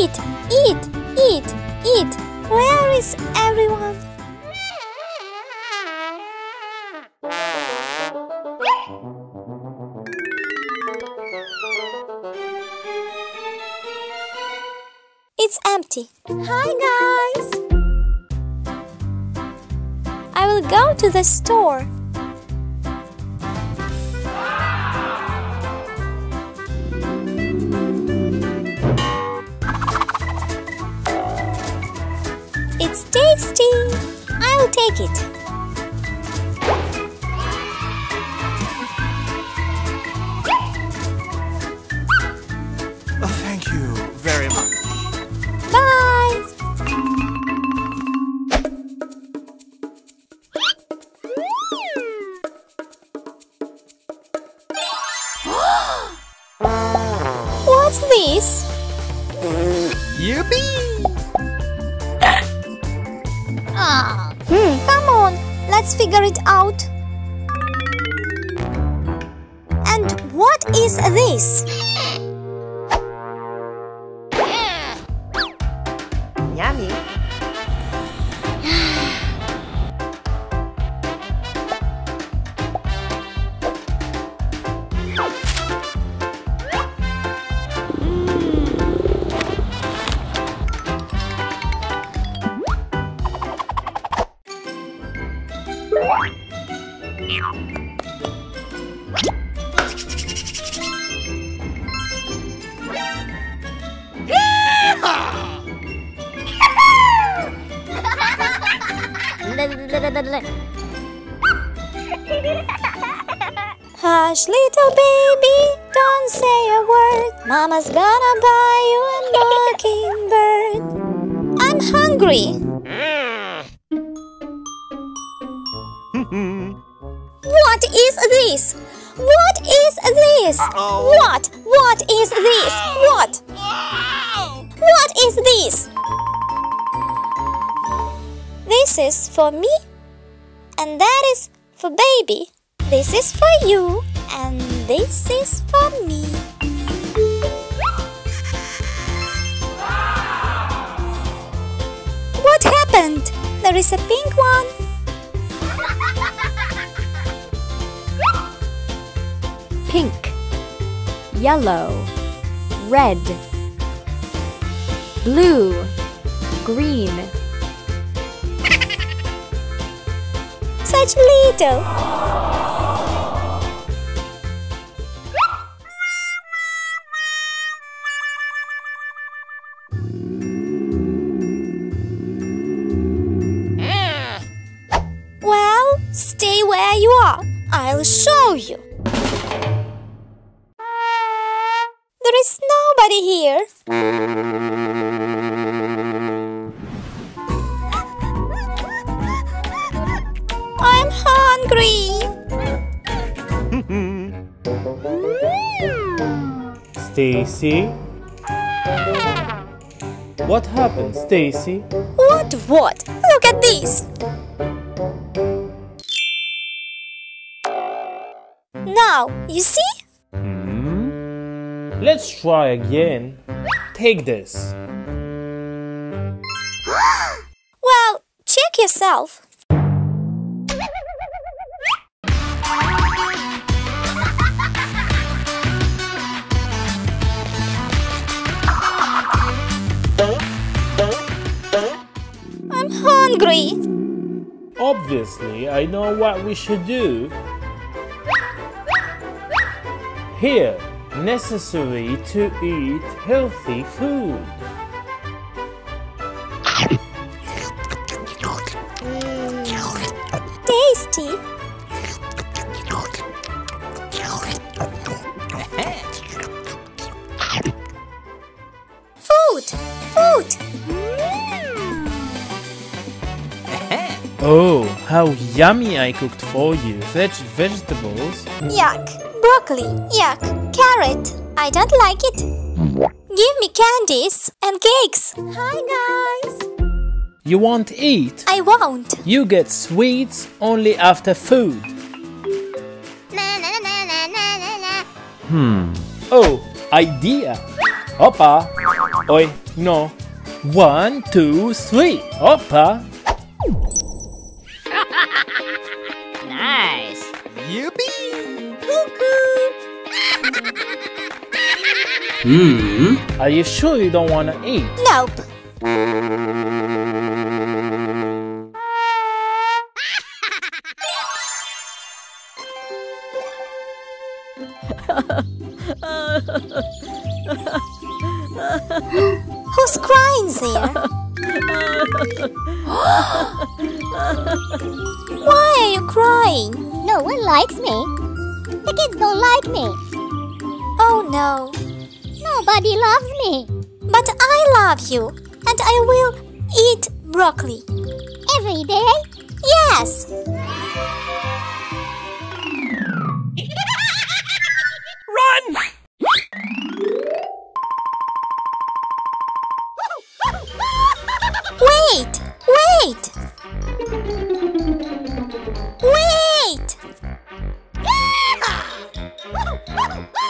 Eat, eat, eat, eat. Where is everyone? It's empty. Hi, guys. I will go to the store. I'll it. Oh, thank you very much. Bye. What's this? Yippee! Ah. Ah, come on, let's figure it out. And what is this? Yummy. Hush, little baby, don't say a word. Mama's gonna buy you a mockingbird. I'm hungry. What is this? What is this? Uh-oh. What? What is this? What? What is this? Is for me, and that is for baby. This is for you, and this is for me. What happened? There is a pink one. pink, yellow, red, blue, green, Such little. Well, stay where you are. I'll show you. There is nobody here. Stacy? What happened, Stacy? What? What? Look at this. Now, you see? Hmm? Let's try again. Take this. Well, check yourself. Obviously, I know what we should do. Here, necessary to eat healthy food. Oh, how yummy I cooked for you. Veg vegetables. Yuck. Broccoli. Yuck. Carrot. I don't like it. Give me candies and cakes. Hi, guys. You won't eat? I won't. You get sweets only after food. Hmm. Oh, idea. Opa. Oi, no. One, two, three. Hoppa. Hmm. Are you sure you don't want to eat? Nope. Who's crying there? Why are you crying? No one likes me. The kids don't like me. Oh no. Nobody loves me. But I love you and I will eat broccoli. Every day, Yes. Run! Wait! Wait! Wait!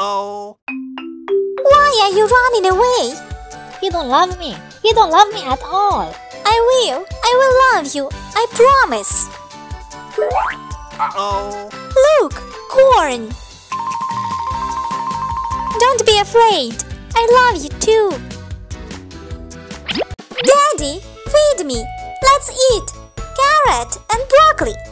Uh-oh. Why are you running away? you don't love me. You don't love me at all. I will. I will love you. I promise. Uh-oh. Look, corn. Don't be afraid. I love you too. Daddy, feed me. Let's eat carrot and broccoli.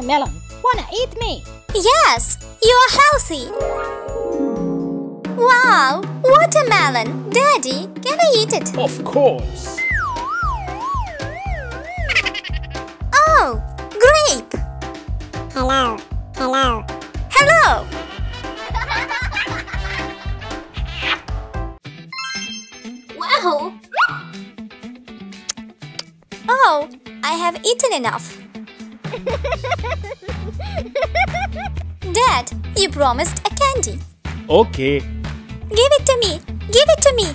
Watermelon. Wanna eat me? Yes, you are healthy. Wow, watermelon. Daddy, can I eat it? Of course. Oh, grape. Hello. Hello. Hello. Wow. Oh, I have eaten enough. Dad, you promised a candy. Okay. Give it to me. Give it to me.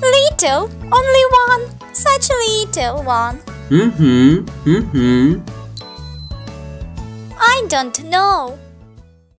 Little, only one. Such a little one. Mm-hmm. Mm-hmm. I don't know.